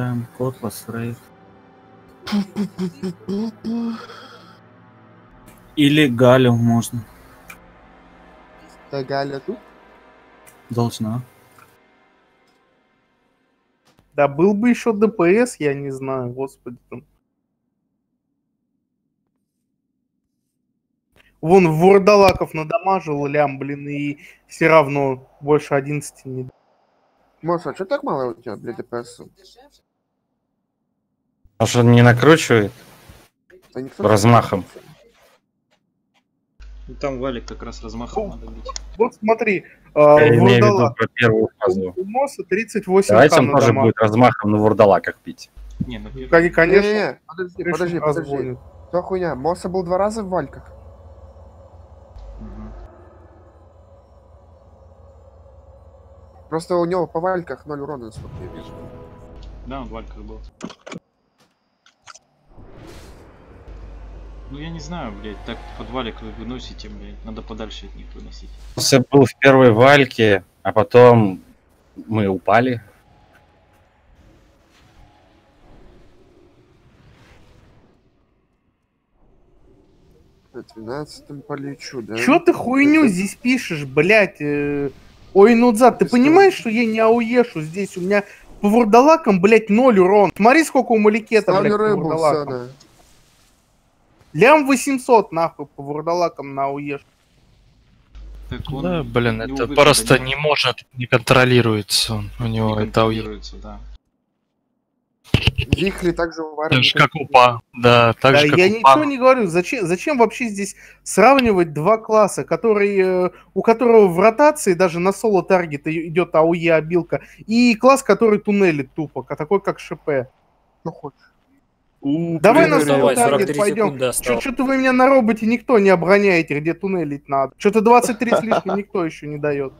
Ставим Котлас, Рейд. Или Галю можно. Да, Галя тут? Должна. Да был бы еще ДПС, я не знаю, господи там. Вон Вурдалаков надамажил лям, блин, и все равно больше 11 не дал. Моша, а что так мало у тебя, блядь, ДПС? Может, он не накручивает Да никто размахом? Ну, Там валик как раз размахом надо бить. Вот смотри, а, Я имею в виду Вурдалак про первую фазу. у Моса 38 Давайте он тоже дамаг. будет размахом на вурдалаках бить. Не, ну первый. Кон- Конечно, Не-не-не, подожди, решит подожди, подожди. разгонит. Что хуйня? Моса был два раза в вальках. Просто у него по вальках ноль урона, насколько я вижу. Да, он в вальках был. Ну я не знаю, блядь, так под валик вы выносите, блядь, надо подальше от них выносить. Все был в первой вальке, а потом мы упали. На 12 полечу, да? Чё ты хуйню здесь пишешь, блядь? э, Ой, Нудзад, ты Ты понимаешь, что я не ауешу здесь? У меня по вурдалакам, блядь, ноль урон. Смотри, сколько у Маликета, блядь, Ставлю по рыбу, вурдалакам. Сана. Лям 800, нахуй, по вурдалакам на он Да, блин, не это выхода просто не может, не контролируется он. У не него это ауе- контролируется, да. Вихли также. Так же, как упа. Да, так Да, же, как я упа. ничего не говорю. Зачем, зачем вообще здесь сравнивать два класса, который, э, у которого в ротации даже на соло таргета идет АУЕ обилка, и класс, который туннелит тупо, такой как ШП. Ну, хочешь. Давай на таргет 43 пойдем. Что-то вы меня на роботе никто не обороняете, где туннелить надо. Что-то 23 с лишним никто еще не дает.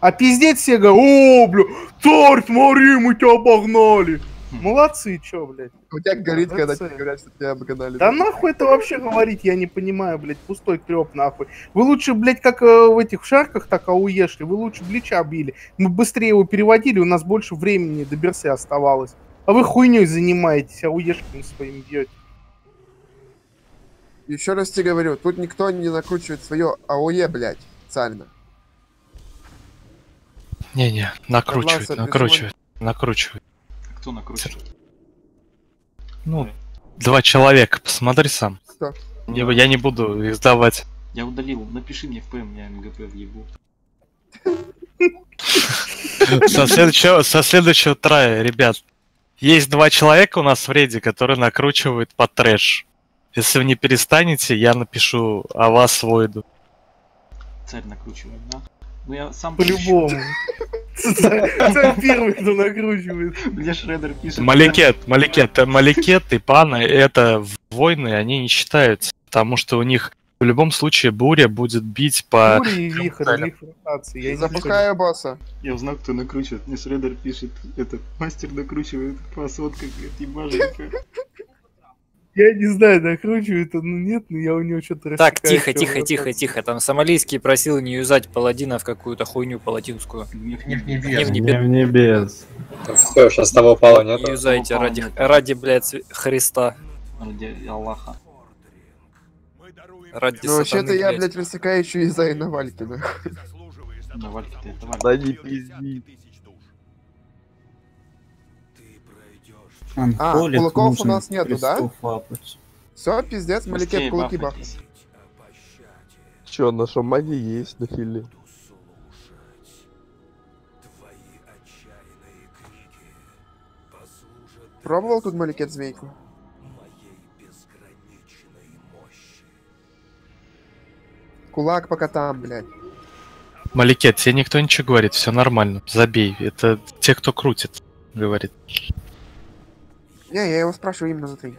А пиздец все говорят, о, бля, царь, смотри, мы тебя обогнали. Молодцы, чё, блядь. У тебя горит, когда Молодцы. тебе говорят, что тебя обгнали. Да нахуй это вообще говорить, я не понимаю, блядь, пустой треп нахуй. Вы лучше, блядь, как э, в этих шарках, так ауешли, вы лучше Блича били. Мы быстрее его переводили, у нас больше времени до Берсы оставалось. А вы хуйней занимаетесь, ауешками своим бьете. Еще раз тебе говорю, тут никто не накручивает свое АОЕ, блядь, специально. Не-не, накручивает, Согласен, накручивает, накручивает. А Кто накручивает? Ну, два человека, посмотри сам. Кто? Я, я не буду издавать. Я удалил, напиши мне в ПМ, я МГП въебу. Со следующего, со следующего трая, ребят. Есть два человека у нас в рейде, которые накручивают по трэш. Если вы не перестанете, я напишу о вас войду. Царь накручивает, да? Ну я сам По-любому. Сам первый, кто накручивает. Мне Шредер пишет. Маликет, Маликет, Маликет и Паны это войны, они не считаются. Потому что у них в любом случае буря будет бить по... Буря и вихрь, ротации. Я Запускаю босса. Я узнал, кто накручивает. Мне Шредер пишет, этот мастер накручивает красотка, говорит, ебаженька. Я не знаю, накручивает он, ну нет, но я у него что-то Так, тихо, тихо, тихо, тихо. Там Сомалийский просил не юзать паладина в какую-то хуйню паладинскую. Не в небес. небес. Не в небес. Все, сейчас того упало, нет? Не юзайте ради, ради, блядь, Христа. Ради Аллаха. Ради Ну, вообще-то я, блядь. рассекаю еще и за на вальке, нахуй. Да, это не пизди. А, кулаков у нас нету, да? Все, пиздец, Маликет, Быстрее кулаки бах. бафайтесь. Че, на шамане есть на филе? Пробовал тут Маликет змейку? Кулак по котам, блядь. Маликет, тебе никто ничего говорит, все нормально, забей. Это те, кто крутит, говорит. Не, я его спрашиваю именно за три.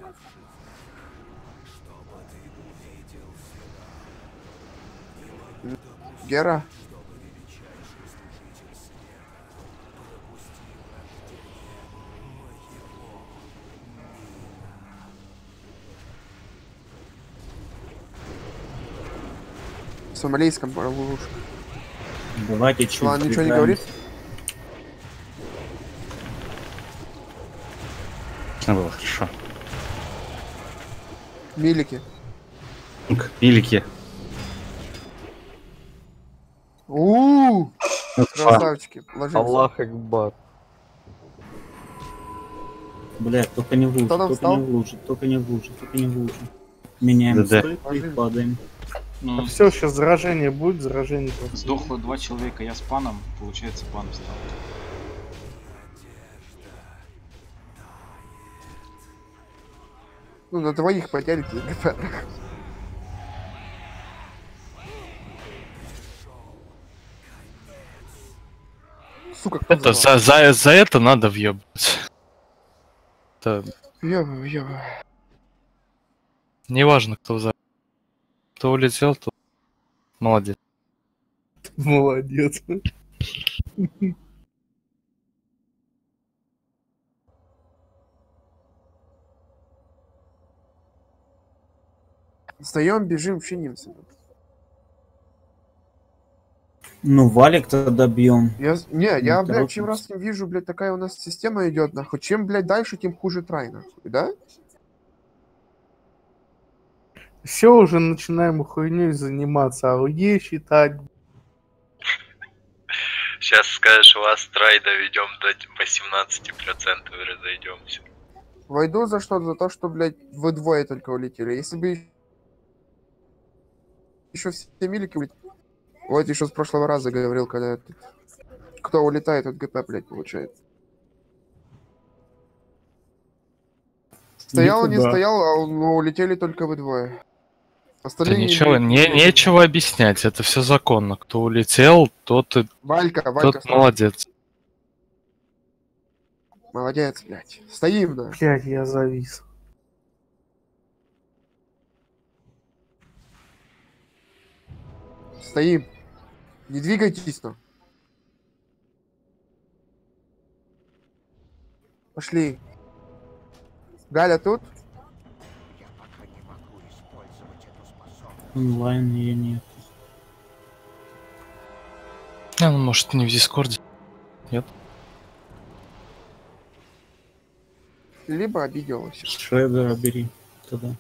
Гера, в сомалийском ловушка. Давайте чуть Ладно, ничего не говорит? Ну, было хорошо. Милики. Ну-ка, Пилики. у Ну, Красавчики. Ложимся. Аллах Акбар. Блядь, только не в лужу, только встал? не в лужу, только не в лужу, только не в лужу. Меняем стойку и падаем. Ну, Все, сейчас заражение будет, заражение. просто. сдохло два человека, я с паном, получается пан встал. Ну, на двоих поделите ГП. Сука, кто Это за, за, за это надо въебать. Это Ёба, ёба. неважно, кто за. Кто улетел, то молодец. Молодец. Встаем, бежим, чинимся. Ну, валик тогда бьем. Я, не, я, Ну, блядь, чем раз не вижу, блядь, такая у нас система идет, нахуй. Чем, блядь, дальше, тем хуже трай, нахуй, да? Все уже начинаем хуйней заниматься, АУЕ считать. Сейчас скажешь, у вас трай доведем до 18% и разойдемся. Войду за что? За то, что, блядь, вы двое только улетели. Если бы еще все милики улетели. Вот еще с прошлого раза говорил, когда этот- кто улетает от ГП, блядь, получает. Стоял, не Нифига. стоял, а ну, улетели только вы двое. Да Остальные... ничего, не, нечего объяснять, это все законно. Кто улетел, тот, и, Валька, Валька, тот молодец. молодец, блядь. Стоим, да. Блять, я завис. Стоим. Не двигайтесь, но. Пошли. Галя тут? Онлайн ее нет. А, ну, может, не в Дискорде. Либо обиделась. Шредера бери тогда.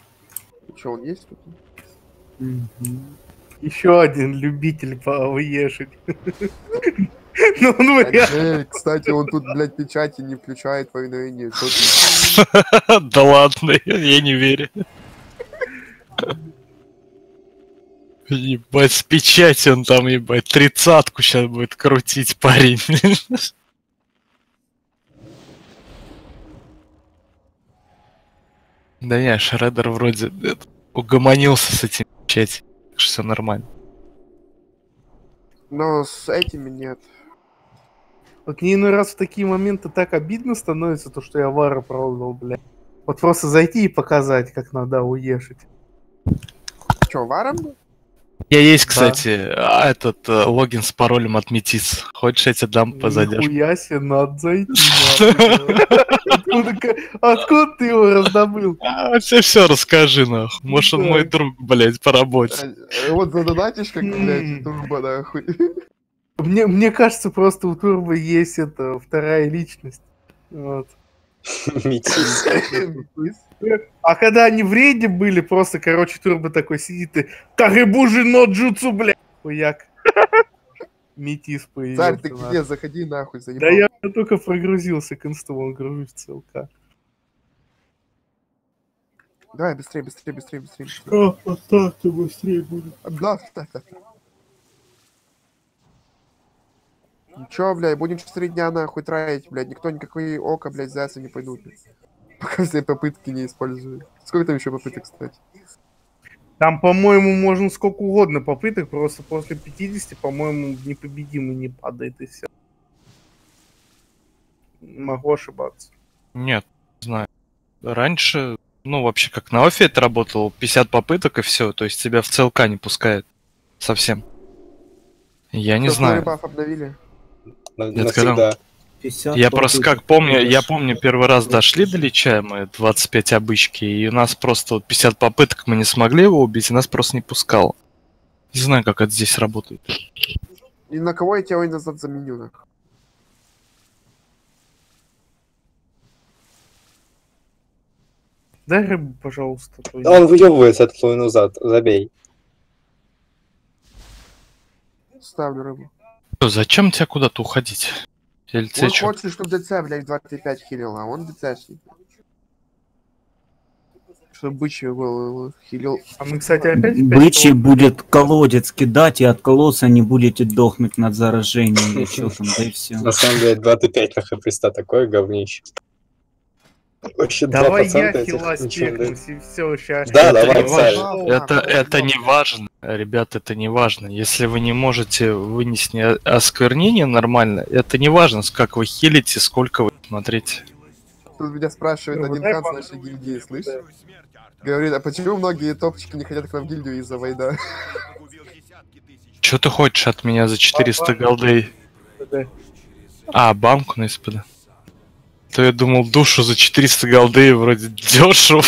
Что, он есть тут? Мгм. Еще один любитель поуешить. Ну, ну, я... Эй, кстати, он тут, блядь, печати не включает повиновение. Да ладно, я не верю. Ебать, с печати он там, ебать, тридцатку сейчас будет крутить парень. Да не, Шредер вроде это, угомонился с этим печати, так что все нормально. Но с этими нет. Вот мне иной раз в такие моменты так обидно становится, то, что я Вара продал, блядь. Вот просто зайти и показать, как надо уешить. Че, варом? был? Я есть, кстати, а, этот э, логин с паролем от Метис. Хочешь, я тебе дам по задержке? Нихуя себе, надо зайти. Откуда ты его раздобыл? А, все, все, расскажи, нахуй. Может, он Да. мой друг, блядь, по работе. Э, Вот задонатишь, как, блядь, турбо, нахуй. Мне, мне кажется, просто у Турбо есть это вторая личность. Вот. Метис. А когда они в рейде были, просто, короче, Турбо такой сидит и Карибужи но джутсу, блядь. Хуяк. Метис появился. Царь, ты где? Заходи нахуй, заебал. Да я только прогрузился к инсту, он грузится ЛК. Давай, быстрее, быстрее, быстрее, быстрее. А, вот так-то быстрее будет. Да, да, да. Ну чё, блядь, будем 4 дня нахуй траить, блядь. Никто никакой око, блядь, зайца не пойдут. Пока все попытки не используют. Сколько там еще попыток, кстати? Там, по-моему, можно сколько угодно попыток, просто после 50, по-моему, непобедимый не падает и все. Могу ошибаться. Нет, не знаю. Раньше, ну, вообще, как на офе это работало, 50 попыток и все, то есть тебя в ЦЛК не пускает совсем. Я не Что, знаю. баф обновили? На- Нет, Навсегда. 50 Я просто как помню, я помню, первый раз дошли до Лича, мы 25 обычки, и у нас просто вот 50 попыток мы не смогли его убить, и нас просто не пускало. Не знаю, как это здесь работает. И на кого я тебя ой назад заменю, нахуй? Дай рыбу, пожалуйста. Да он выебывается от половину зад. Забей. Ставлю рыбу. Зачем тебе куда-то уходить? ЛЦ Он чё? хочет, чтобы ДЦ, блядь, 25 хилил, а он ДЦшник. Чтобы бычий был хилил. А мы, кстати, опять... Бычий будет колодец кидать, и от колодца не будете дохнуть над заражением или что там, да и все. На самом деле 25 на хпста такое говнище. Вообще 2% Давай я этих хила ничего не дает. спекнусь, и все, сейчас. Да, Это давай, важно. Это, это не важно, ребят, это не важно. Если вы не можете вынести осквернение нормально, это не важно, как вы хилите, сколько вы смотрите. Тут меня спрашивает Ну, один хан с нашей гильдии, слышь? Говорит, а почему многие топчики не хотят к нам в гильдию из-за война? Что ты хочешь от меня за 400 голдей? А, банку на СПД. То я думал, душу за 400 голдей вроде дешево.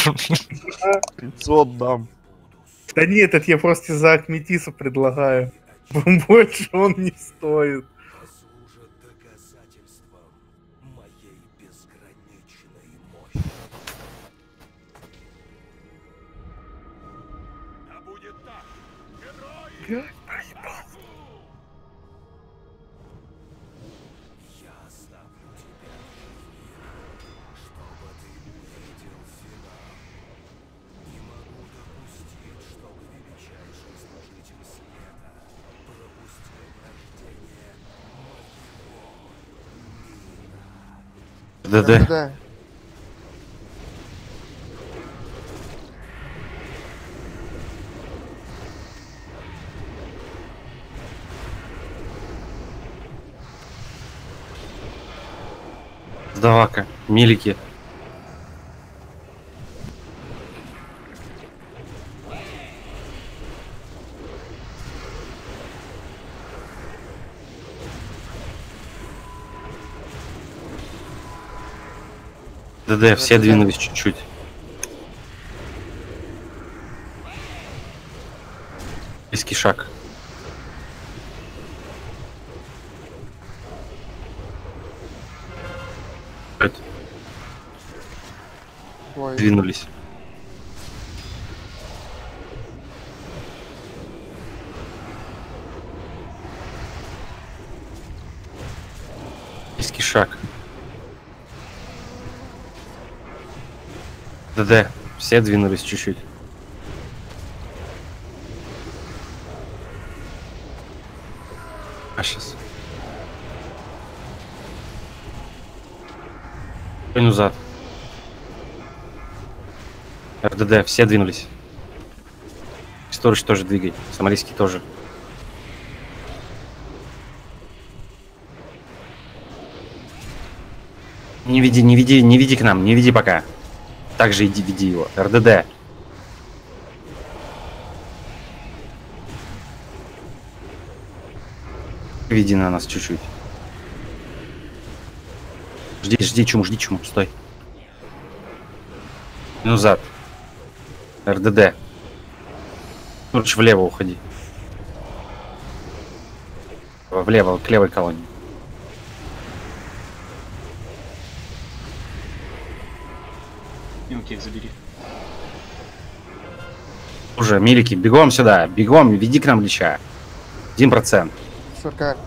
500 дам. Да нет, это я просто за Акметиса предлагаю. Больше он не стоит. Блядь, проебал. ДД. Да. Сдавака. Милики. ДД, все двинулись чуть-чуть. Близкий шаг. Ой. Двинулись. Близкий шаг. ДД, все двинулись чуть-чуть. А сейчас. Конь зад. РДД, все двинулись. Сторож тоже двигай. Сомалийский тоже. Не веди, не веди, не веди к нам, не веди пока. Также иди, веди его. РДД. Веди на нас чуть-чуть. Жди, жди, чуму, жди, чуму, стой. Ну, зад. РДД. Лучше влево уходи. Влево, к левой колонии. Мелких забери. Уже, милики, бегом сюда, бегом, веди к нам лича. Один процент. Как?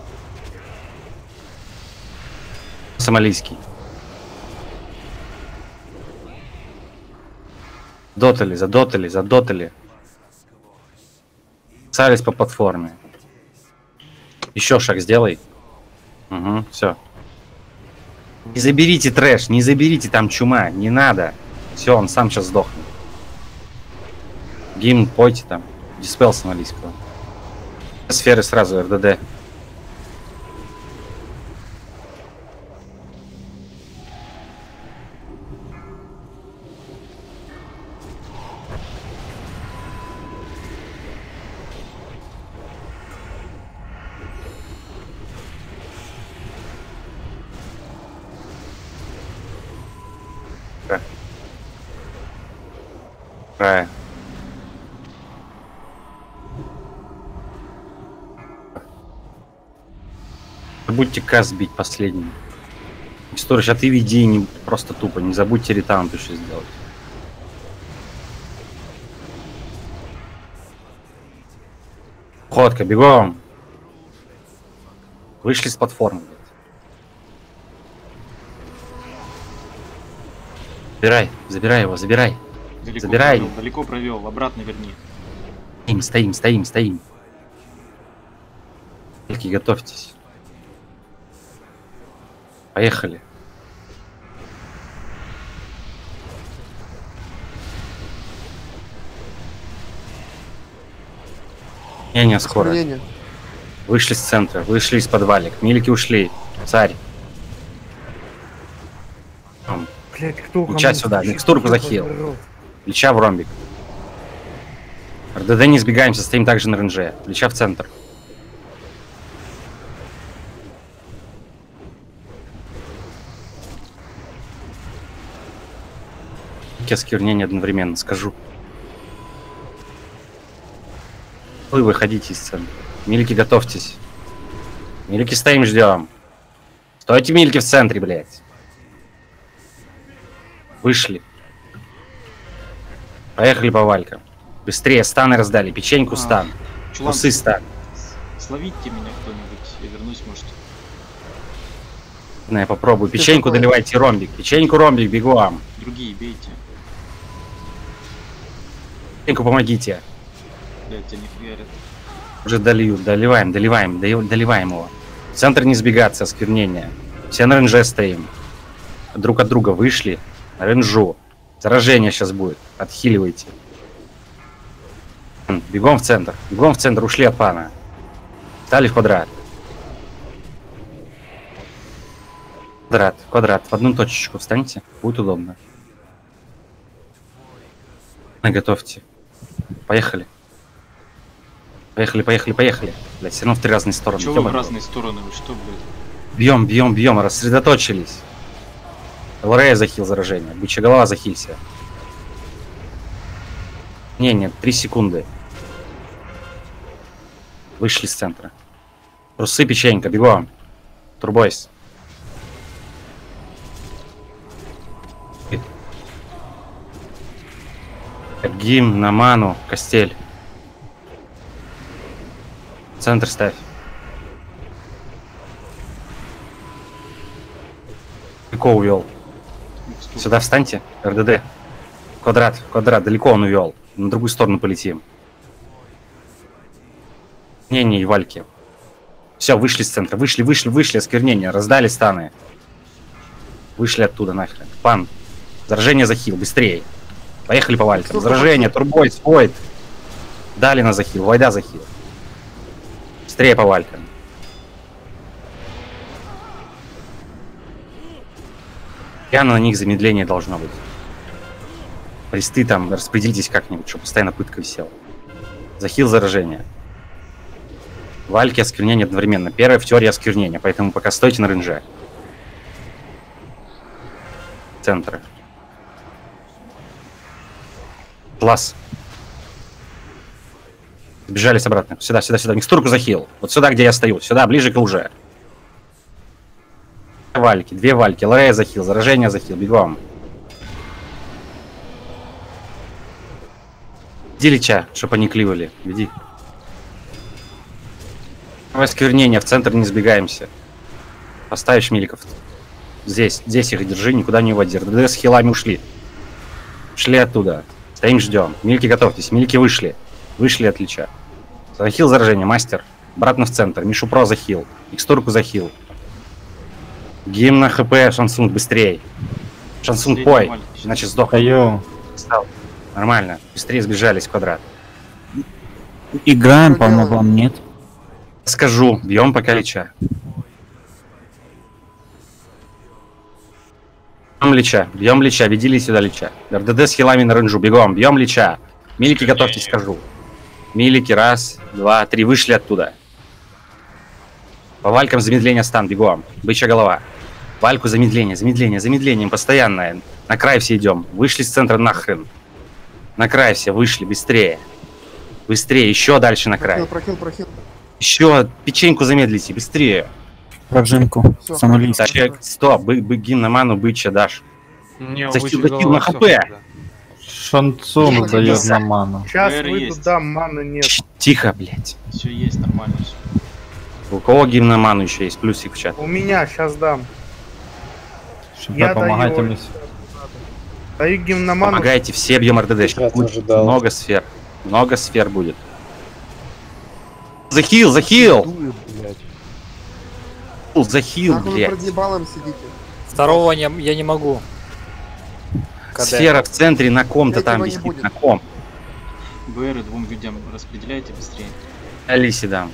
Сомалийский. Дотали, задотали, задотали. Цались по платформе. Еще шаг сделай. Угу, все. Не заберите трэш, не заберите там чума, не надо. Все, он сам сейчас сдохнет. Гимн пойте там. Диспел сомалийского. Сферы сразу, РДД. края. Будьте касс бить последним. Сторож, а ты веди не, просто тупо. Не забудьте ретаунт еще сделать. Ходка, бегом. Вышли с платформы. Забирай, забирай его, забирай. Далеко Забирай. провел, далеко провел, обратно верни. Стоим, стоим, стоим, стоим. Только готовьтесь. Поехали. Не, не, скоро. Осквернение. Вышли с центра, вышли из подвалик. Милики ушли. Царь. Блять, кто мне сюда, микстурку захил. рот. Лича в ромбик. РДД не сбегаемся, стоим также на ренже. Лича в центр. Осквернения одновременно, скажу. Вы выходите из центра. Милики, готовьтесь. Милики, стоим, ждем. Стойте, Милики, в центре, блядь. Вышли. Поехали по валькам. Быстрее, станы раздали. Печеньку А, стан. Чулан, Усы стан. словите меня кто-нибудь, я вернусь, может. На, я попробую. Что Печеньку такое? доливайте ромбик. Печеньку ромбик, бегуам. Другие бейте. Печеньку помогите. Блядь, тебя не хуярят. Уже дольют. Доливаем, доливаем, доливаем его. В центр не сбегаться, осквернение. Все на ренже стоим. Друг от друга вышли. На ренжу. Заражение сейчас будет. Отхиливайте. Бегом в центр. Бегом в центр. Ушли от пана. Стали в квадрат. Квадрат, квадрат. В одну точечку встаньте. Будет удобно. Наготовьте. Поехали. Поехали, поехали, поехали. Блять, все равно в три разные стороны. Чего вы в разные стороны? Вы что, блядь? Бьем, бьем, бьем, рассредоточились. Лорея захил заражение. Бычья голова захилься. Не, нет, три секунды. Вышли с центра. Русы, печенька, бегом. Турбойс. Гим, на ману, костель. Центр ставь. Далеко увел. Сюда встаньте. РДД. Квадрат, квадрат. Далеко он увел. На другую сторону полетим. Не-не, и вальки. Все, вышли с центра. Вышли, вышли, вышли. Осквернение. Раздали станы. Вышли оттуда нахрен. Пан. Заражение захил. Быстрее. Поехали по валькам. Заражение. Турбой, спойт. Дали на захил. Вайда захил. Быстрее по валькам. Явно на них замедление должно быть. Присты там, распределитесь как-нибудь, чтобы постоянно пытка висела. Захил заражение. Вальки осквернение одновременно. Первое в теории осквернения, поэтому пока стойте на ренже. Центры. Класс. Сбежались обратно. Сюда, сюда, сюда. Микстурку захил. Вот сюда, где я стою. Сюда, ближе к. Две вальки, две вальки. Лорея захил, заражение захил. Бегом. Веди Лича, чтобы они кливали. Веди. Осквернение, в центр не сбегаемся. Поставишь миликов. Здесь, здесь их держи, никуда не уводи. РДД с хилами ушли. Шли оттуда. Стоим, ждем. Мильки готовьтесь. Мильки вышли. Вышли от Лича. Захил заражение, мастер. Обратно в центр. Мишу Про захил. Микстурку захил. Гимн на хп, Шансунг, быстрее. Последний пой. Иначе сдох. Айо. Встал. Нормально. Быстрее сбежались в квадрат. Играем, по-моему, вам нет. Скажу, бьем пока Лича. Бьем Лича, бьем Лича, веди сюда Лича. РДД с хилами на ренжу, бегом, бьем Лича. Милики, готовьтесь, скажу. Милики, раз, два, три, вышли оттуда. По валькам замедление стан, бегом. Бычья голова. Вальку замедление, замедление, замедление, постоянное. На край все идем. Вышли с центра нахрен. На край все, вышли, быстрее. Быстрее, еще дальше на край. Прохил, прохил, прохил. Еще печеньку замедлите, быстрее. Прожимку. Самолист. стоп, бы, быгин на ману быча дашь. Не, захил на хп. Шансун Что дает на ману. Сейчас выйду, есть. да, маны нет. Тихо, блядь. Все есть, нормально все. У кого гимноману еще есть? Плюсик в чат. У меня, сейчас дам. Чтобы Я помогайте даю. мне. Даю гимноману. Помогайте, все бьем РДД. Много сфер. Много сфер будет. Захил, захил! Захил, блядь. Второго не, я не могу. КД. Сфера в центре на ком-то там висит. будет. На ком? БР двум людям распределяйте быстрее. Алисе дам.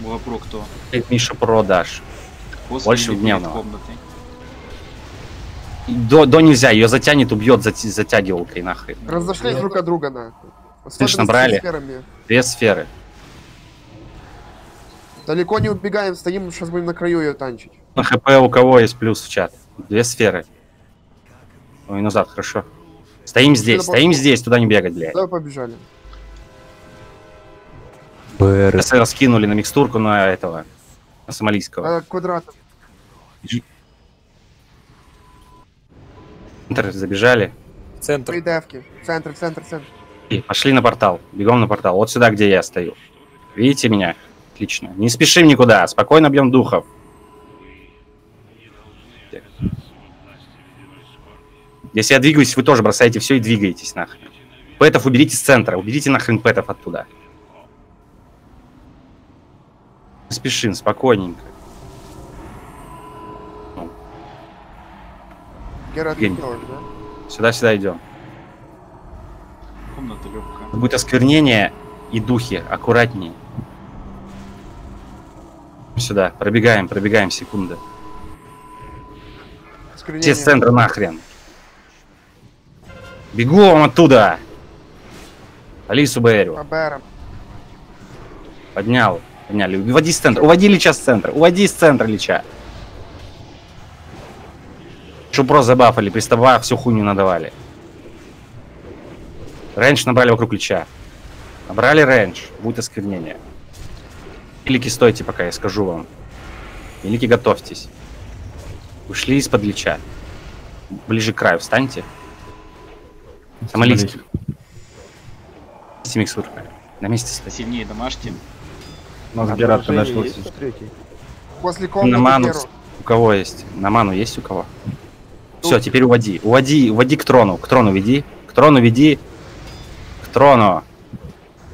Буапро кто? Ты Миша продашь. После Больше дневного. комнатой? До, до нельзя, ее затянет, убьет зати- затягивалкой нахрен. Разошлись друг от друга, нахуй. Слышно, Особенно с брали? сферами. Две сферы. Далеко не убегаем, стоим, сейчас будем на краю ее танчить. На хп у кого есть плюс в чат? Две сферы. Ой, назад, хорошо. Стоим здесь, стоим здесь, туда не бегать, блядь. Давай побежали. Сейчас раскинули на микстурку на этого, на сомалийского. А, квадратом. Центр забежали. Центр. Три девки. Центр, центр, центр. И пошли на портал. Бегом на портал. Вот сюда, где я стою. Видите меня? Отлично. Не спешим никуда. Спокойно бьем духов. Если я двигаюсь, вы тоже бросаете все и двигаетесь нахрен. Пэтов уберите с центра. Уберите нахрен пэтов оттуда. Спешим, спокойненько. Гера, ты делаешь, да? Сюда-сюда идем. Комната легкая. Будет осквернение и духи. Аккуратнее. Сюда. Пробегаем, пробегаем, секунда. Все с центра нахрен. Бегом оттуда! Алису Бэрю. По. Поднял. Подняли. Уводи с центра. Уводи Лича с центра. Уводи с центра Лича. Шупро забафали, пристава всю хуйню надавали. Рейндж набрали вокруг Лича. Набрали рейндж. Будет осквернение. Велики, стойте, пока я скажу вам. Велики, готовьтесь. Ушли из-под Лича. Ближе к краю встаньте. Сомалийский. Миксурка. На месте стоит. Сильнее домашки. У нас Герат третий? После На комнаты ману Геру. у кого есть? На ману есть у кого? Все, теперь уводи. Уводи, уводи к трону. К трону веди. К трону веди. К трону.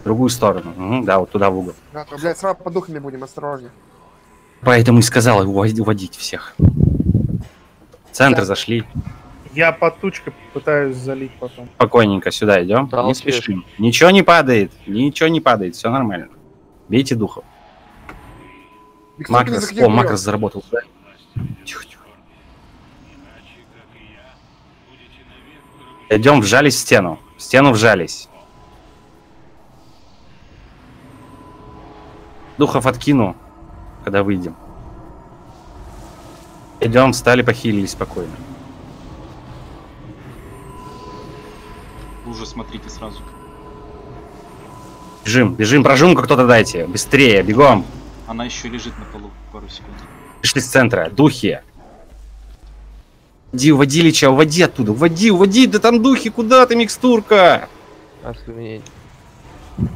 В другую сторону. Мгм, да, вот туда в угол. Да, то, блядь, сразу под духами будем, осторожнее. Поэтому и сказал уводи- уводить всех. В центр зашли. Я под тучкой пытаюсь залить потом. Спокойненько сюда идем. Да, не окей. спешим. Ничего не падает. Ничего не падает. Все нормально. Бейте духов. Макрос. О. Макрос заработал. Да. Тихо, тихо. Идем, вжались в стену. В стену вжались. Духов откину, когда выйдем. Идем, встали, похилили спокойно. Уже смотрите сразу. Бежим, бежим, прожимку кто-то дайте. Быстрее, бегом. Она еще лежит на полу пару секунд. Пришли с центра. Духи. Иди, уводи Лича, уводи оттуда. Уводи, уводи, да там духи, куда ты, микстурка?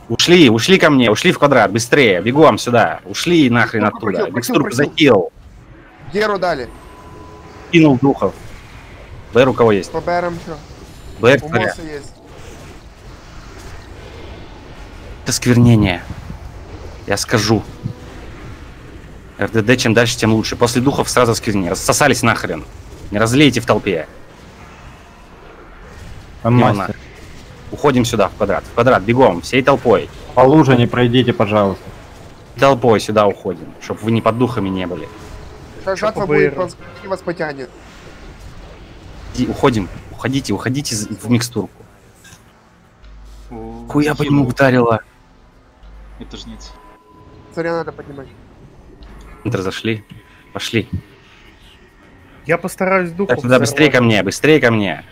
Ушли, ушли ко мне, ушли в квадрат, быстрее, бегом сюда. Ушли нахрен Прохил, оттуда. прохил, Микстурку прохил. закинул. Геру дали. Кинул духов. БР у кого есть? По бэрам что? У. Моса есть. Это сквернение. Я скажу. РДД чем дальше, тем лучше. После духов сразу сквернение. Рассосались нахрен. Не разлейте в толпе. Мастер. Уходим сюда, в квадрат. В квадрат, бегом, всей толпой. По луже не пройдите, пожалуйста. Толпой сюда уходим, чтобы вы не под духами не были. Сейчас жатва будет, вас, и вас потянет. Иди, уходим, уходите, уходите в микстурку. О, Хуя по нему ударила. Это жнец. Царя надо поднимать. Центр зашли. Пошли. Я постараюсь духов Так, туда быстрее ко мне, быстрее ко мне.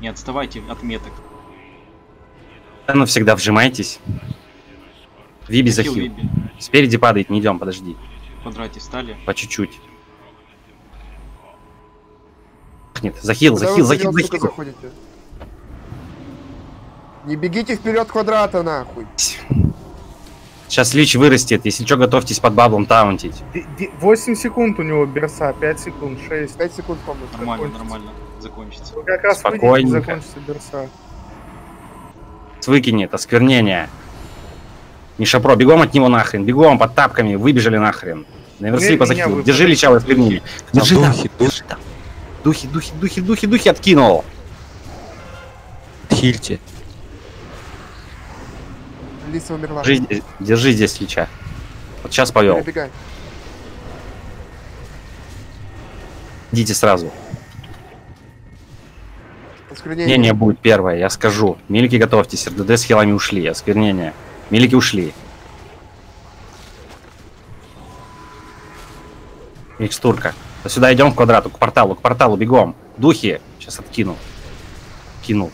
Не отставайте от меток. Да ну всегда вжимайтесь. Виби Захил, захил. Виби. Спереди падает, не идем, подожди. В квадрате встали. По чуть-чуть. Нет, захил, Куда захил, захил, захил. заходите? Не бегите вперед квадрата, нахуй. Сейчас Лич вырастет. Если что, готовьтесь под баблом таунтить. Ди- ди- 8 секунд у него берса, 5 секунд, 6. 5 секунд, по-моему. Нормально, Закончится. нормально. Закончится. Вы как раз Спокойненько. закончится берса. Выкинет, осквернение. Миша-про, бегом от него нахрен, бегом под тапками, выбежали нахрен. Наверсли Меня по захилу. выбрали. Держи Лича в осквернении. Там Держи там, духи, держи там. Духи, духи, духи, духи, духи откинул. Хильте. Лиса умерла. Держи, здесь- держи здесь Лича. Вот сейчас повел. Перебегай. Идите сразу. Осквернение. Будет первое, я скажу. Милики готовьтесь, РДД с хилами ушли, осквернение. Милики ушли. Микстурка. Да сюда идем к квадрату, к порталу, к порталу, бегом. Духи. Сейчас откину. Кинул.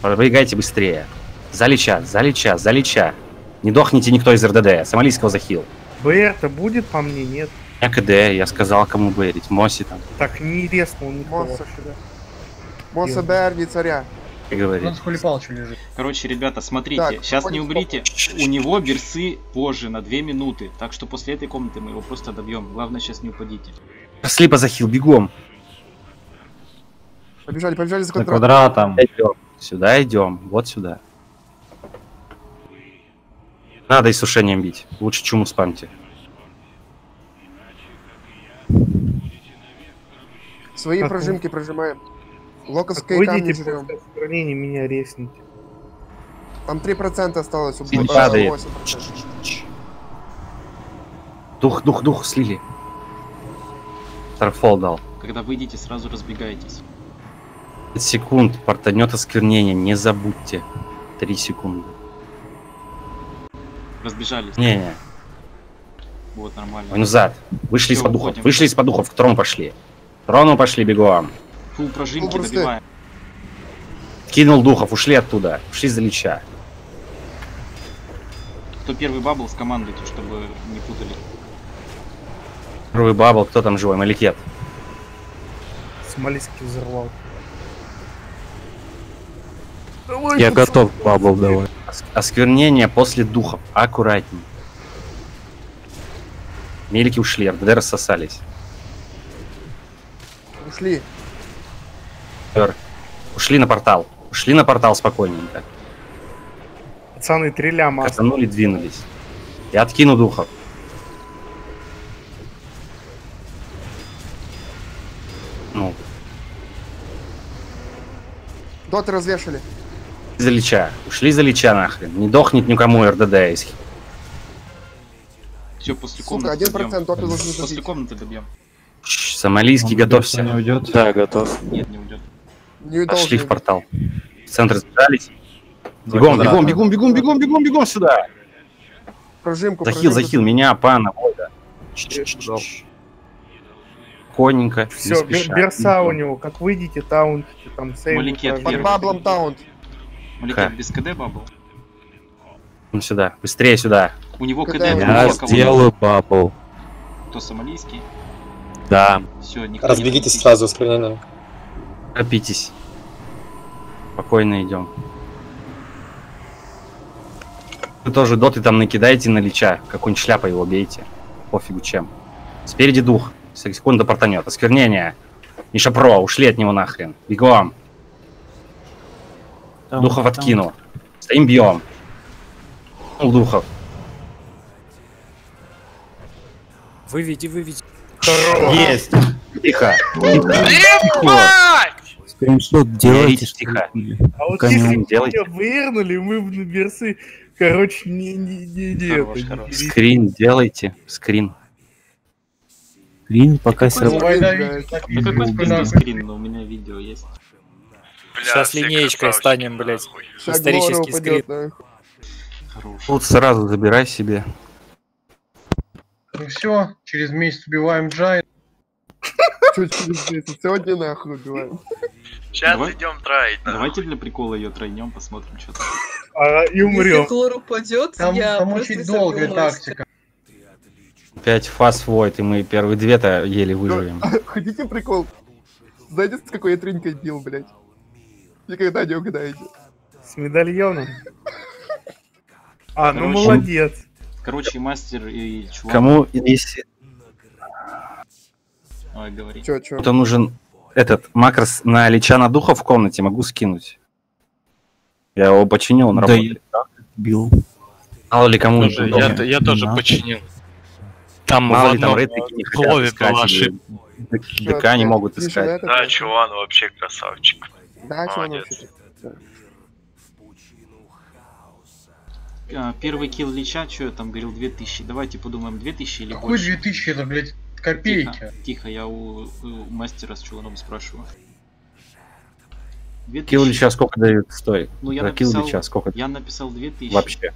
Пробегайте быстрее. Залеча, залеча, залеча. Не дохните никто из РДД. Сомалийского захил. БР-то будет по мне, нет? Я КД, я сказал, кому бэрить. Моси там, Так не резнул никого. Монса сюда. Монса БР, не царя. как говорит. Короче, ребята, смотрите, Так, сейчас не умрите. У него берсы позже, на 2 минуты. Так что после этой комнаты мы его просто добьем. Главное, сейчас не упадите. Слипа захил, бегом. Побежали, побежали за За квадрат. квадратом. Сюда идем. Вот сюда. Надо иссушением бить. Лучше чуму спамьте. Свои Так, прожимки прожимаем. Локовские Так, камни выйдите жрем. осквернения, меня ресните. Там 3% осталось у падает. 8%. Дух, дух, дух слили. Старфол дал. Когда выйдете, сразу разбегайтесь. 5 секунд. Портанет осквернение. Не забудьте. 3 секунды. Разбежались. Не-не. Вот, нормально. Ой, назад. Вышли из-под духов. Вышли из-под духов. К трону пошли. К трону пошли бегом. Фул прожимки брусты. добиваем. Кинул духов. Ушли оттуда. Ушли за лича. Кто первый бабл, скомандуйте, чтобы не путали. Первый бабл. Кто там живой? Маликет. Смолийский взорвал. Я готов бабл давай. Ос- Осквернение после духов. Аккуратней. Мелики ушли, РДД рассосались. Ушли. Ушли на портал. Ушли на портал спокойненько. Пацаны, три ляма. Катанули, двинулись. Я откину духов. Ну, Доты развешали. За лича. Ушли за лича нахрен. Не дохнет никому РДД из Все, после Сука, комнаты 1% добьем. После забить. комнаты добьем. Сомалийский, Он готовься. Не уйдет. Да, готов. Нет, не уйдет. Не Пошли в портал. В центр сбежались. Бегом, квадратом. бегом, бегом, бегом, бегом, бегом, бегом сюда. Прожимку, Захил, прожимку. захил, меня, пана, Войда. Не Все, берса у него. Как выйдете, таунтите, там сейв. Под баблом таунт. Маликет без КД бабл. Ну сюда, быстрее сюда. У него КД. Я сделаю бабл. Кто сомалийский? Да. Все, никто Разбегитесь не сразу осквернение. Торопитесь. Спокойно идем. Вы тоже доты там накидайте на лича. Какую-нибудь шляпой его бейте. Пофигу чем. Спереди дух. Секунда портанет. Осквернение. Миша Про, ушли от него нахрен. Бегом. Там, Духов там. откинул. Стоим бьем. Ну, Духов. Выведи, выведи. Есть. Тихо. Тихо. Скриншот делайте, Говорите, что тихо. ли. А вот если делайте. меня вывернули, мы на берсы, короче, не, не, не, не. Скрин делайте. Скрин. Скрин пока какой пиздец скрин, но у меня видео есть. Сейчас линеечкой станем, блядь. Исторический. Хорош. Тут сразу забирай себе. Ну все, через месяц убиваем Джай. Чё через месяц? Сегодня нахуй убиваем. Сейчас Давай- идем траить. Давайте для прикола ее тройнем, посмотрим, что там. А, и умрем. Если Клор упадет, Там, я там очень долгая тактика. 5 фас войд, и мы первые две-то еле выживем. Хотите прикол? Знаете, с какой я тренькой бил, блядь? Никогда не угадаете. С медальоном. А, ну Короче, молодец. Короче, мастер и чувак. Кому, если Ой, говори. Чё, чё? кто нужен этот макрос на лича на духа в комнате, могу скинуть. Я его починил, он Да работает. Бил. Мало ли кому Тоже, нужен я, я тоже Да. починил. Там Мало в ли там одном рейд такие не хотят слове искать, была ошибка. ДК не могут искать. Да, чуван вообще красавчик. Да, ну, Молодец. чё-то. А, первый килл Лича, что я там говорил, 2000. Давайте подумаем, 2000 или Какой больше. 2000, это, блядь, Тихо, копейки. тихо, я у, у мастера с чуланом спрашиваю. 2000. Килл лича сколько дают? Стой. Ну, я За килл написал, лича сколько? я написал 2000. Вообще.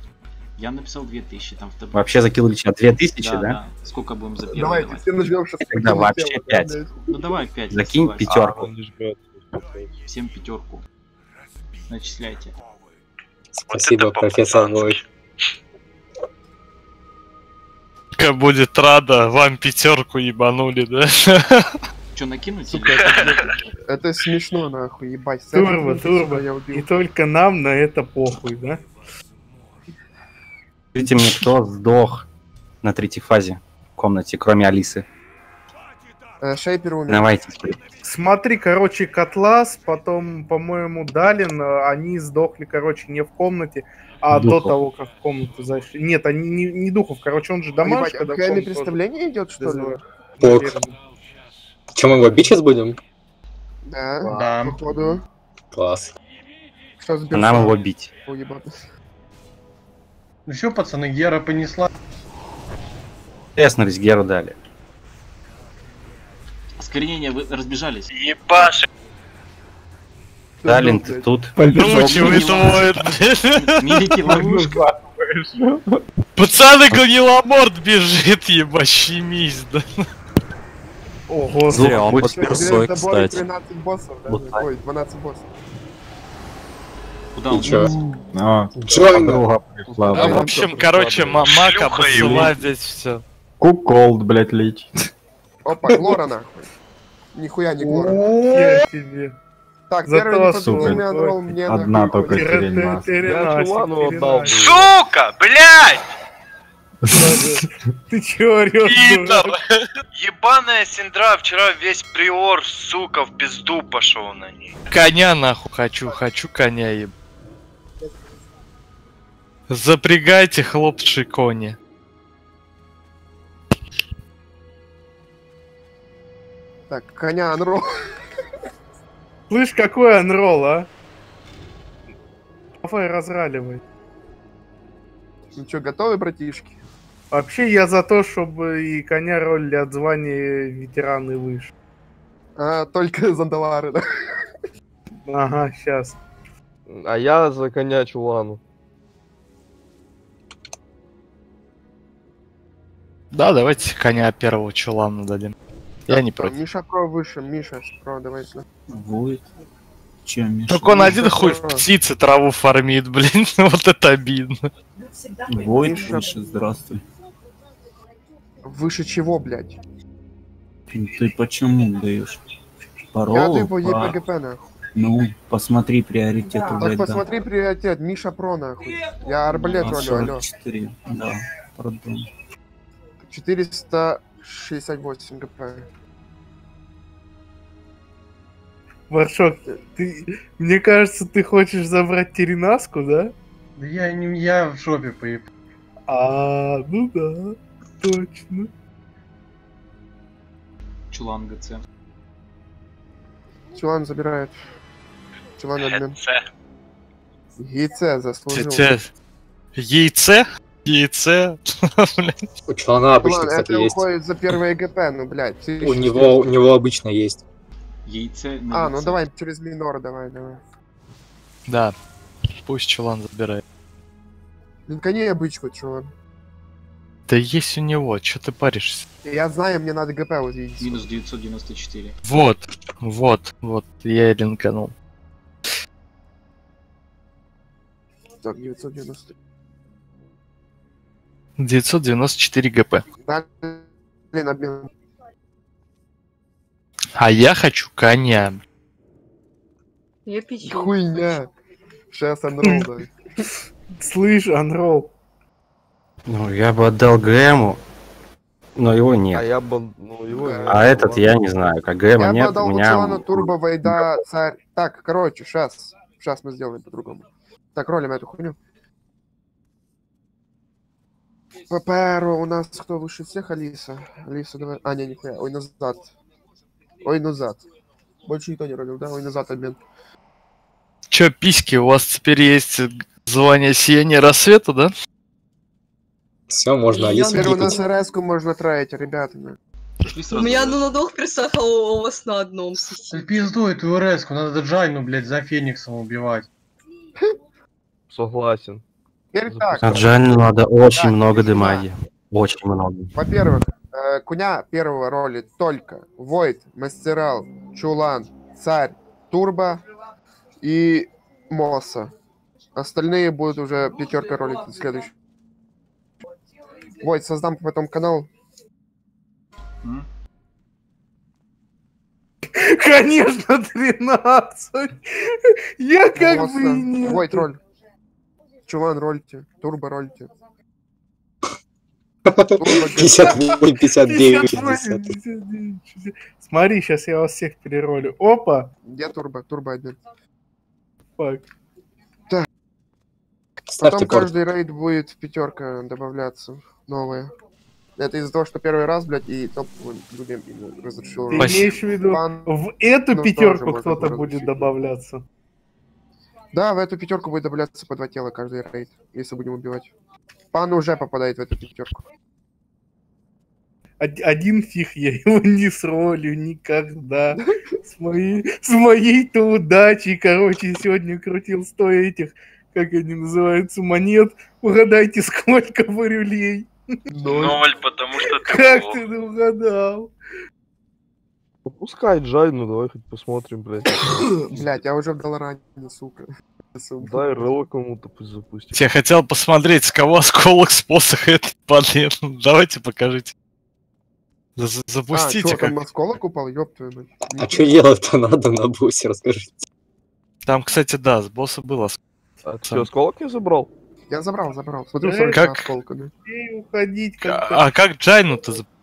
Я написал 2000 там в таблице. Вообще за килл лича 2000, да, да? Сколько будем за первый Давайте, давать? все нажмем сейчас. Тогда вообще пять. Ну давай 5. Закинь пятерку. Всем пятерку. Начисляйте. Спасибо, профессор Ллойд. Как будет рада, вам пятерку ебанули, да? Что, накинуть? Сука, это, это смешно, нахуй, ебать. Турбо, турбо. я И убил. только нам на это похуй, да? Скажите мне, кто сдох на третьей фазе в комнате, кроме Алисы? Э, Шейпер умер. Давайте. Смотри, короче, Котлас, потом, по-моему, Далин, э, они сдохли, короче, не в комнате, а Духов. до того, как в комнату зашли. Нет, они не, не Духов, короче, он же Ебать, домашний, а когда в комнату представление идет, что ли? Наверное. Чем мы его бить сейчас будем? Да, Да. походу. Класс. Что Нам его бить. Уебан. Ну все, пацаны, Гера понесла. Эснерс Геру дали. Оскорнение, вы разбежались. Ебашь. Далин, ты тут. Воет, блядь. Милики ловушка. Пацаны, гниломорд бежит, ебать, щемись, да. Ого, Зря он под персой, кстати. 13 боссов, да? Ой, 12 боссов. Куда он? Чё? А, подруга пришла, А, в общем, короче, ма- Мак Шлюха обосылает здесь все. Куколд, блядь, лечит. Опа, Глора нахуй. Нихуя не тебе. Так, Зато, первый сука, одна только херень нас. Сука, блядь! Ты чё орёшь? Ебаная Синдра вчера весь приор, сука, в пизду пошел на ней. Коня нахуй хочу, хочу коня еб. Запрягайте, хлопцы, кони. Так, коня анрол. Слышь, какой анрол, а? Давай разраливай. Ну чё, готовы, братишки? Вообще я за то, чтобы и коня ролили от звания ветераны выше. А, только Зандалары, да? Ага, сейчас. А я за коня Чулану. Да, давайте коня первого чулана дадим. Я не против. Миша Про выше, Миша Про, давай сюда. Будет. Чем Миша? Так он один хуй в птице траву фармит, блин, вот это обидно. Войд, Миша... Здравствуй. Выше чего, блядь? Ты почему даешь? Паролу? Я типа по... ЕПГП, нахуй. Ну, посмотри приоритет. Да. Так посмотри приоритет, Миша Про, нахуй. Я арбалет а, ролю, алло. 4, да, Продум. 400... 68 гп. Маршок, ты, мне кажется, ты хочешь забрать Теренаску, да? Да я не, я в жопе поеб. А, ну да, точно. Чулан ГЦ. Чулан забирает. Чулан обмен. Яйце заслужил. Яйце? Яйце? Яйце? У Чулана обычно, Чулан, кстати, это есть. уходит за первое ГП, ну, блядь. ты У него, у него обычно есть. Яйце на А, ну давай через минор, давай, давай. Да. Пусть чулан забирает. Ну, коней обычку, чувак. Да есть у него, что ты паришься? Я знаю, мне надо ГП увидеть. Минус 994. Вот, вот, вот, я и линканул. Так, 990. 994 ГП. Блин, обмен. А я хочу коня. Я печенье. Хуйня. Сейчас анрол, да. Слышь, Анрол. Ну, я бы отдал Грэму, но его А нет. я бы, ну, его нет. А этот я не знаю, как Грэма Я бы нет, отдал у меня... Турбо, Вайда, Царь. Так, короче, сейчас. Сейчас мы сделаем по-другому. Так, ролим эту хуйню. ППР у нас кто выше всех? Алиса. Алиса, давай. А, не, нихуя. Ой, назад. Ой, назад. Больше никто не ролил, да? Ой, назад обмен. Чё, письки, у вас теперь есть звание сияния рассвета, да? Все, можно Алису Теперь у нас кикать. РС можно траить, ребята. У меня ну на двух персах, а у вас на одном. Да пизду эту РС, надо Джайну, блядь, за Фениксом убивать. Согласен. Теперь так. А Джану надо очень Так, много дымаги. Очень много. Во-первых, э, Куня первого роли только Войд, Мастерал, Чулан, Царь, Турбо и Мосса. Остальные будут уже пятерка ролить следующий. Войд, создам потом канал. Конечно, 13. Я как бы. Войд роль. Чулан рольте, Турбо рольте. 58, 59, 58, 60. 59, 60. Смотри, сейчас я вас всех переролю. Опа! Где Турбо? Турбо один. Фак. Так. Ставьте Потом порт. каждый рейд будет пятерка добавляться. Новая. Это из-за того, что первый раз, блядь, и топ будем разрешил. Ты имеешь в виду, в эту ну, пятерку кто-то будет добавляться? Да, в эту пятерку будет добавляться по два тела каждый рейд, если будем убивать. Пан уже попадает в эту пятерку. Од- Один фиг я его не сролю никогда. С моей, с моей-то удачей, короче, сегодня крутил 100 этих, как они называются, монет. Угадайте, сколько варюлей. Ноль, потому что ты Как лох. ты угадал? Пускай Джайну, давай хоть посмотрим, блядь. Блять, я уже в Долоране, сука. Дай Релла кому-то пусть запустит. Я хотел посмотреть, с кого осколок способ этот падает. Давайте покажите. За- за- А, Запустите чё, как. там осколок упал, ёб твою мать. А что делать-то надо на бусе, расскажите. Там, кстати, да, с босса было. А ты осколок не забрал? Я забрал, забрал. Смотрю, Э, 42 как- осколка, да. Ей уходить А как-то. а как Джайну-то запустить?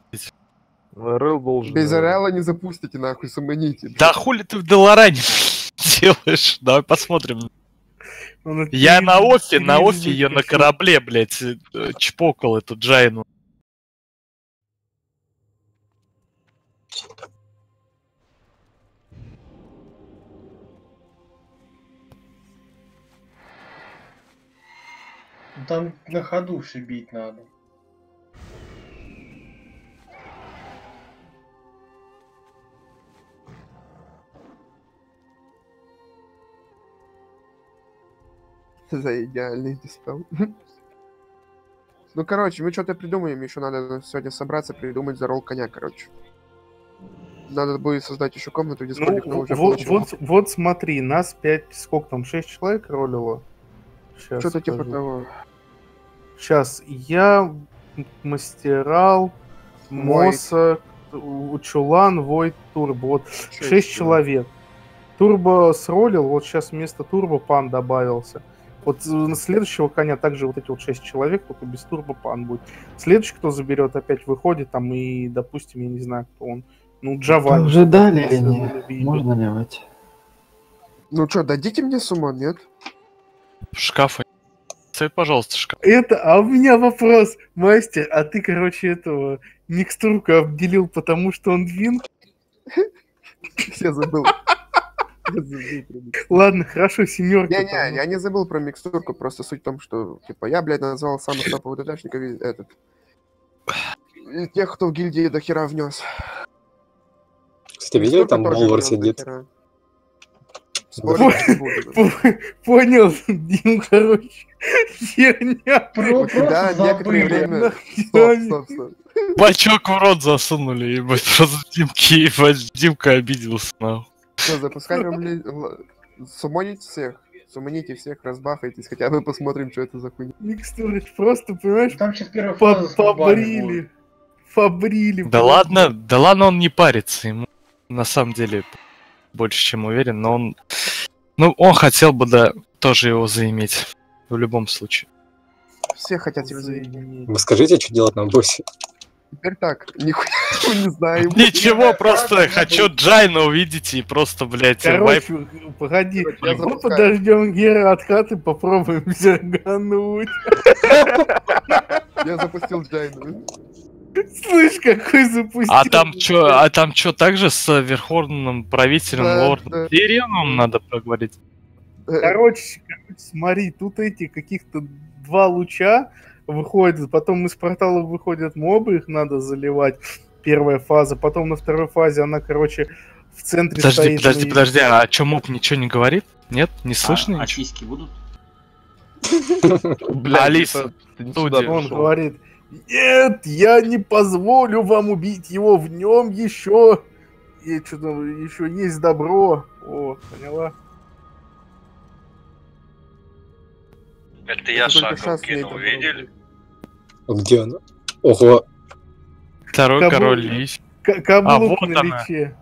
РЛ должен... Без. РЛа не запустите, нахуй, сомните. Да хули ты в Долоране делаешь? Давай посмотрим. Он Я на офе, на офе ее на корабле, блядь, э, чпокал эту Джайну. Ну, Там на ходу все бить надо. За идеальный диспел. Ну, короче, мы что-то придумаем. Еще надо сегодня собраться, придумать за ролл коня, короче. Надо будет создать еще комнату, где Ну, сколько кто уже вот, вот, вот смотри, нас 5, сколько там, 6 человек ролило? Что-то типа того. Сейчас, я, Мастерал. Моса, Чулан, Войт, Турбо. Вот Шесть 6 человек. Турбо сролил, вот сейчас вместо Турбо Пан добавился. Вот на следующего коня также вот эти вот 6 человек, только без Турбо Пан будет. Следующий, кто заберет, опять выходит там и, допустим, я не знаю, кто он. Ну, Джавани. Уже дали или нет? Можно ливать? Ну что, дадите мне сумму, нет? Шкафа. Цвет, пожалуйста, шкаф. Это, а у меня вопрос, мастер, а ты, короче, этого микстурку обделил, потому что он двин? Я забыл. Ладно, хорошо, семерка. Не-не, я не забыл про микстурку, просто суть в том, что, типа, я, блядь, назвал самых топовых ДДшников и этот... тех, кто в гильдии до хера внес. Кстати, видел, там до сидит? Понял, Дим, короче, херня. Просто некоторое время... Стоп, стоп, стоп. Бачок в рот засунули, ебать, просто Димки, ебать, Димка обиделся, нахуй. Что, запускать вам Сумонить всех? Сумоните всех, разбафайтесь, хотя бы посмотрим, что это за хуйня. Микстуры просто, понимаешь, Там сейчас первая по-. Побрили. Да ладно, да ладно, он не парится, ему на самом деле больше чем уверен, но он... Ну, он хотел бы, да, тоже его заиметь. В любом случае. Все хотят его заиметь. Вы скажите, что делать на боссе? Теперь так, нихуя мы не знаем. Ничего, просто хочу Джайна увидеть и просто, блядь, вайп. Короче, погоди, я мы подождем Гера от хаты, попробуем зергануть. Я запустил Джайну. Слышь, какой запустил. А там чё, а там чё, также с верховным правителем Да, лордом да. Надо проговорить? Короче, короче, смотри, тут эти каких-то два луча выходят, потом из портала выходят мобы, их надо заливать. Первая фаза, потом на второй фазе она, короче, в центре Подожди, стоит. подожди, и- подожди, а чё, моб ничего не говорит? Нет, не слышно А, а сиськи будут? Блядь, Алиса, Он говорит, нет, я не позволю вам убить его, в нем еще, и что-то еще есть добро. О, поняла? Это я шагом кинул, видели? Где она? Ого, Второй Кабу- король. К- каблук вот на она. личе.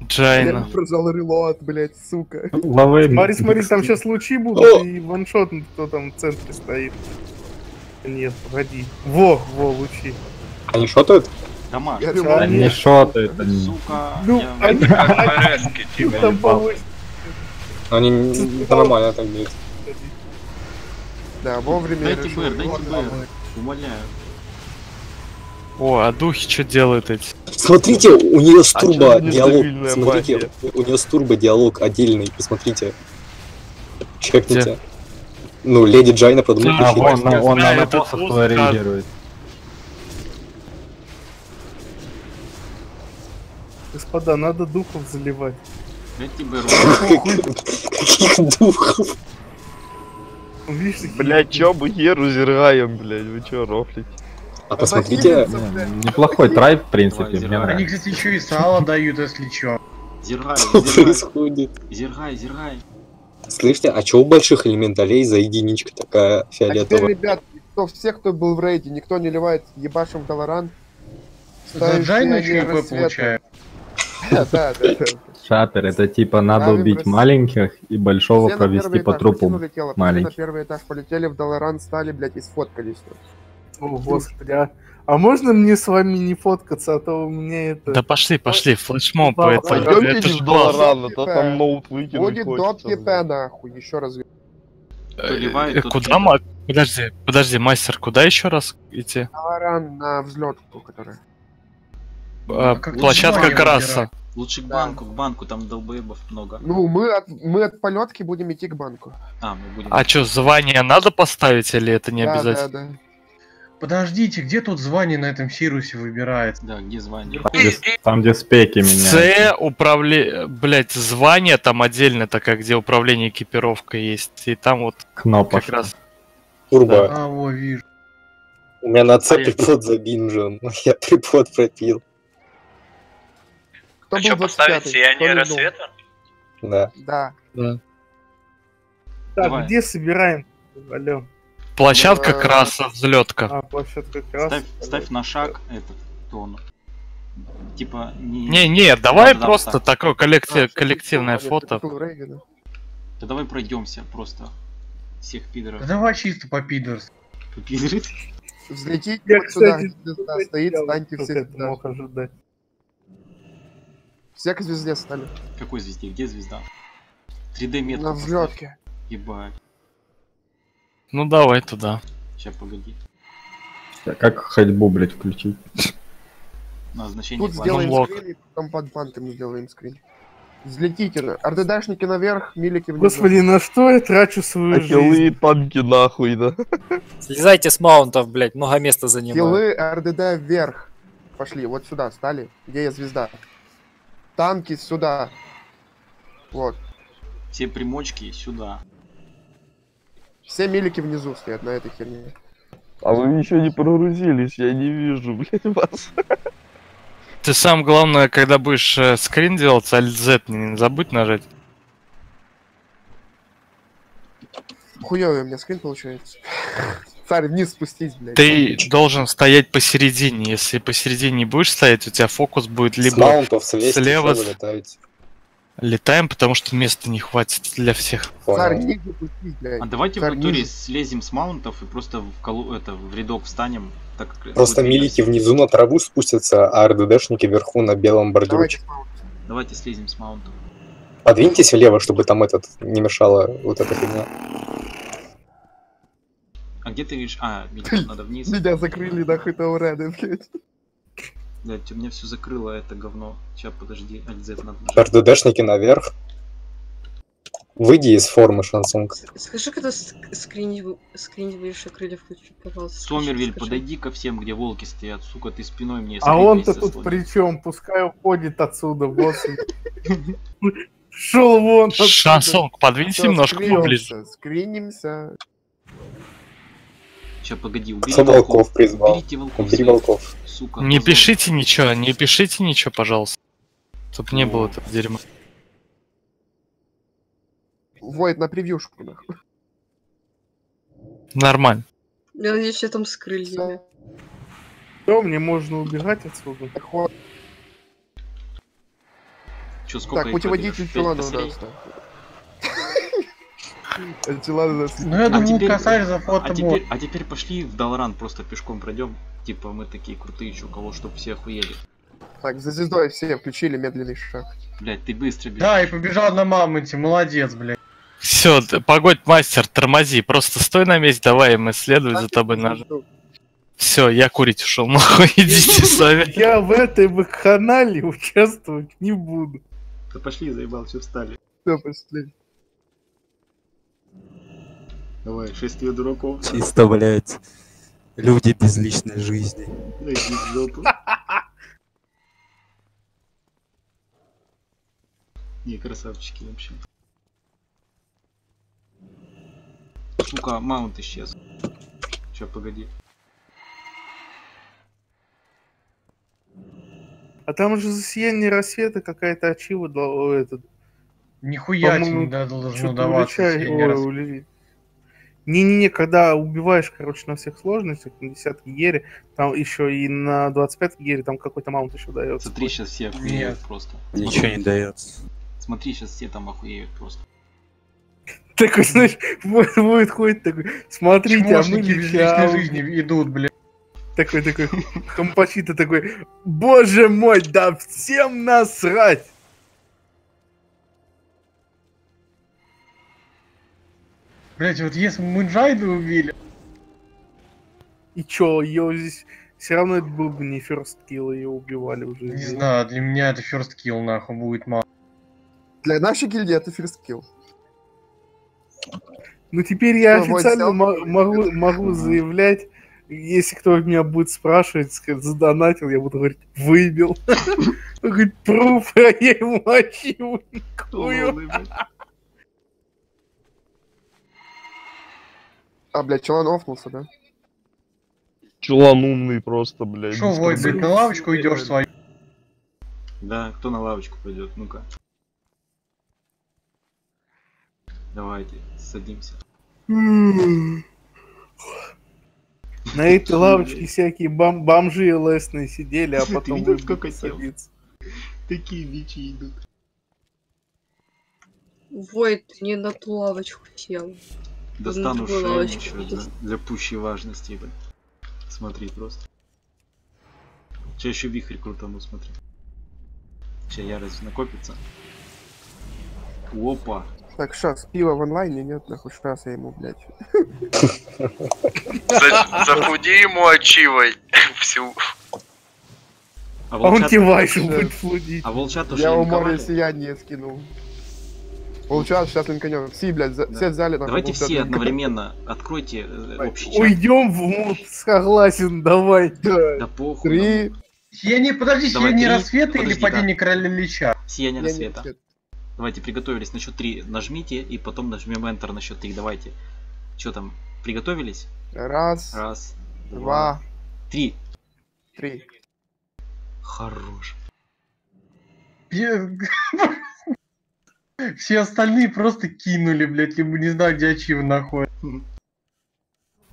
Я Джайна. прожал релот, блядь, сука. Смотри, смотри, там сейчас лучи будут, О! и ваншот, кто там в центре стоит. Нет, погоди. Во, во, лучи. они шотают? Дома. Они- шотают они. Сука. Ну, я- они, там повыше. Они нормально так бьют. Да, вовремя Дайте решил БР, дайте БР. Умоляю. О, а духи что делают эти? Смотрите, у нее с А турбо диалог. Смотрите, магия? у нее с турбо диалог отдельный. Посмотрите. Чекните. Где? Ну, леди Джайна продумал А, включить. вон, на- он на туда реагирует. Господа, надо духов заливать. Дайте БР. Каких духов? Блядь, чё мы Геру зергаем, блядь, вы чё рофлите? А посмотрите. Неплохой трай, в принципе, мне зеркало. Они, нравится. кстати, еще и сало дают, если чё. Зергай, что происходит. Зергай, зергай. Слышите, а чё у больших элементалей за единичка такая А теперь, фиолетовая? ребят, кто, все, кто был в рейде, никто не ливает ебашим в Долоран. За Ставим Джайну все еще они ИП рассветы. получаю. Да, да, да. Да. Шатер, это типа надо Ставим убить маленьких и большого Все провести по этаж трупу. пошли маленьких. на первый этаж, полетели в Долоран, стали, блядь, и сфоткались. О, господи, а, а можно мне с вами не фоткаться, а то у меня это... Да пошли, пошли, флешмоб, Да, это, да, Пойдемте это класс. Долоран, а то там ноут выкинуть Будет ЕП, блядь. нахуй, еще раз. Э, ливает, э, тот Куда, ма- Подожди, подожди, мастер, куда еще раз идти? Долоран на взлетку, которая. А, как Площадка Краса. Лучше к Да. банку, к банку, там долбоебов много. Ну, мы от, мы от полетки будем идти к банку. А, мы будем... А что, звание надо поставить или это не да, обязательно? Да, да. Подождите, где тут звание на этом Сирусе выбирается? Да, где звание? Там, где, там, где спеки меняют. С управле... Блять, звание там отдельно такая, где управление экипировкой есть. И там вот Кнопка. как раз... Турбо. А, во, вижу. У меня на С припод забинжен. Я припод пропил. Кто А был что, поставить 25-й? сияние Кто рассвета? Да. Да. Да. Так, Давай. где собираем? Алло. Площадка Э, Краса, взлетка. А, площадка крас. Ставь, ставь на шаг этот тон. Типа не. Не-не, давай Да-да-да, просто так. такое А, коллектив- всё, коллективное фото. да. Да давай пройдемся просто всех пидоров. Да давай чисто по пидорс. Пидоры? Взлетите Я, вот сюда, кстати, звезда стоит, станьте все сюда. мог ожидать? Все к звезде стали. Какой звезде? Где звезда? 3D метку. На взлетке. Ебать. Ну давай туда. Сейчас погоди. Как ходьбу, блядь, включить? Назначение Тут плана. сделаем лог. скрин, и потом под банками сделаем скрин. Взлетите. на- РДДшники наверх, милики внизу. Господи, на что я трачу свою А хилы и жизнь? танки нахуй, да? Слезайте с маунтов, блядь, много места занимают. Хилы РДД вверх. Пошли, вот сюда стали. Где я звезда? Танки сюда. Вот. Все примочки сюда. Все милики внизу стоят на этой херне. А вы еще не прогрузились, я не вижу, блядь, вас. Ты сам, главное, когда будешь э, скрин делать, Alt Z не забудь нажать. Хуёвый у меня скрин получается. Царь, вниз спустись, блядь. Ты должен стоять посередине. Если посередине не будешь стоять, у тебя фокус будет либо слева с- летаете? Летаем, потому что места не хватит для всех. Царь ниже пустить, блядь. А давайте в Царь натуре ниже. слезем с маунтов и просто в, колу... это, в рядок встанем. Так как Просто будет милики внизу на траву спустятся, а РДДшники вверху на белом бордюрчике. Давайте слезем с маунтов. Подвиньтесь влево, чтобы там этот не мешала вот эта фигня. А где ты видишь? А, видишь, надо вниз. Меня закрыли нахуй Таурады, блядь. Блять, у меня все закрыло это говно. Сейчас, подожди, Alt-Z надо нажать. РДДшники наверх. Выйди из формы, Шансунг. Скажи, когда ск- скрин скриниваешь крылья включи, пожалуйста. Сомервиль, подойди ко всем, где волки стоят. Сука, ты спиной мне А он-то тут при чем? Пускай уходит отсюда, босс. Шел вон. Шансонг, подвинься немножко поближе. Скринимся. Сейчас, погоди, убери Кто волков призвал? Уберите волков. Убери волков. Сука. Не позор. пишите ничего, не пишите ничего, пожалуйста. Чтоб не было этого дерьма. Войд на превьюшку, нахуй. Нормально. Я надеюсь, я там с крыльями. Все, мне можно убегать отсюда. Чё, сколько Так, путеводитель пробежишь? Пять Чулана у косарей? нас. нахуй. Чулан у нас. Ну, я думаю, теперь- косарь за а фотобот. теперь, а теперь пошли в Далран, просто пешком пройдем. Типа мы такие крутые, чё, кого, чтоб все охуели. Так, за звездой все включили медленный шаг. Блять, ты быстро бежишь. Да, и побежал на мамонте, молодец, блядь. Все, погодь, мастер, тормози. Просто стой на месте, давай, мы следуем за тобой нажим. Все, я курить ушел, нахуй, идите сами. Я в этой вакханалии участвовать не буду. Да пошли, заебал, все встали. Все, пошли. Давай, шествие дураков. Чисто, блядь, люди без личной жизни. Да иди в жопу. Не, красавчики вообще. Сука, маунт исчез. Че, погоди. А там же за сияние рассвета какая-то ачива дал- этот. Нихуя тебе не должно даваться. ой, Не-не-не, когда убиваешь, короче, на всех сложностях, на 10 гере, там еще и на 25 гере, там какой-то маунт еще дается. Смотри, сейчас все охуеют просто. Ничего Смотри. не дается. Смотри, сейчас все там охуеют просто. Такой, знаешь, будет, ходит такой, смотрите, а мы летим. жизни идут, блядь. Такой, такой, компачита такой, боже мой, да всем насрать! Блять, вот если бы мы Джайда убили, И чё, ее здесь... Все равно это был бы не first kill, ее убивали уже. не знаю, для меня это first kill нахуй будет мало. Для нашей гильдии это first kill. Ну теперь я официально могу, могу заявлять, если кто меня будет спрашивать, сказать, задонатил, я буду говорить, выбил. Он говорит, пруф, а я ему никакую. А, блядь, Чулан офнулся, да? Чулан умный просто, блядь. Шо, Войт, блядь, на лавочку идешь свою? Да, кто на лавочку пойдет? Ну-ка. Давайте, садимся. На этой лавочке всякие бом- бомжи лесные сидели, а потом вы сколько садиться. Такие бичи идут. Войт, не на ту лавочку сел. Достану шлем лавочке еще для, для пущей важности. бля. Смотри просто. Сейчас еще вихрь крутану, смотри. Сейчас ярость накопится. Опа. Так, сейчас, пиво в онлайне нет, нахуй, сейчас я ему, блядь. За- Захуди ему ачивой всю. А он волчат- тебе вайшу будет флудить. А волчат уже Я ему море линковали? сияние скинул. Получается, сейчас линканем. Все, блядь, за- все в зале, нахуй. Давайте все линканем. одновременно откройте э, общий чат. Уйдем в мут, согласен, давай. Да похуй. Три. Сияние, подожди, Давай, сияние три. рассвета или Подожди, падение короля Лича? Сияние Сияние рассвета. рассвета. Давайте приготовились на счет 3. Нажмите и потом нажмем Enter на счет 3. Давайте. Что там? Приготовились? Раз, Раз, два, три. три. Хорош. Все остальные просто кинули, блядь, либо не знаю, где ачивы находят.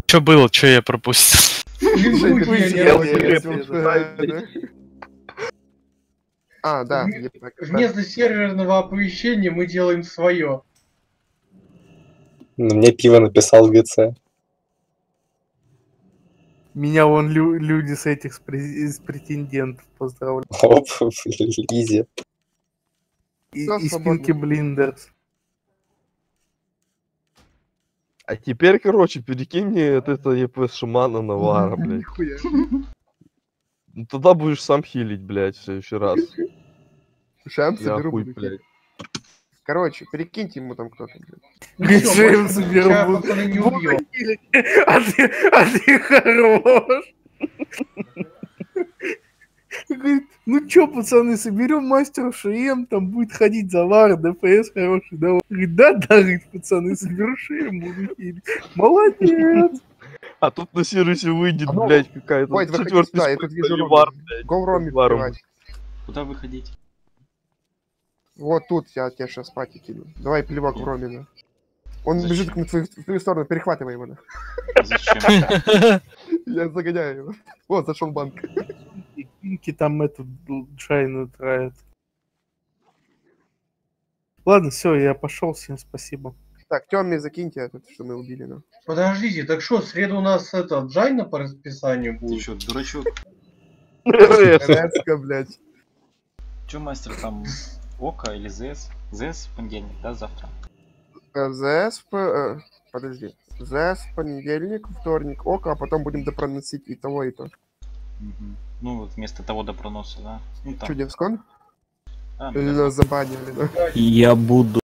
Что было, что я пропустил? А, да. Вместо серверного оповещения мы делаем свое. Ну, мне пиво написал в ГЦ. Меня вон лю- люди с этих с претендентов поздравляют. Оп, изи. И- Всё Из свободно. Пинки Блиндерс. А теперь, короче, перекинь мне вот это ЕП Шамана Навара, блядь. Нихуя. Ну тогда будешь сам хилить, блядь, в следующий раз. Шам Я соберу. хуй, блядь. Короче, перекиньте ему там кто-то. блядь. Джеймс больше соберу, сейчас, буду- пацаны, не буду убьем. хилить. А ты, а хорош. Говорит, ну чё, пацаны, соберем мастера ШМ, там будет ходить завар, ДПС хороший, да? Говорит, да, да, говорит, пацаны, соберу ШМ, буду. Молодец. А тут на сервисе выйдет, А блядь, какая-то четвертый сюда, я тут вижу Боливар, Роми. блядь. Го в Роме Боливаром. плевать. Куда выходить? Вот тут я тебя сейчас пати кину. Давай плевок в Ромина. Он Зачем? бежит на твою, в твою сторону, перехватывай его. Зачем? Я загоняю его. Вот, зашел в банк. И Пинки там эту Джайну травят. Ладно, все, я пошел, всем спасибо. Так, темный закиньте этот, что мы убили. Ну. Подождите, так что, в среду у нас это Джайна по расписанию Ты будет? чё, дурачок? Резко, блядь. Чё, мастер, там Ока или ЗС? ЗС в понедельник, да, завтра? Э, ЗС э, Подожди. ЗС в понедельник, вторник, око, а потом будем допроносить и того, и то. Мгм. Ну, вот вместо того до проноса, да? Ну, там. Что, Девскон? А, да. забанили, да? Я буду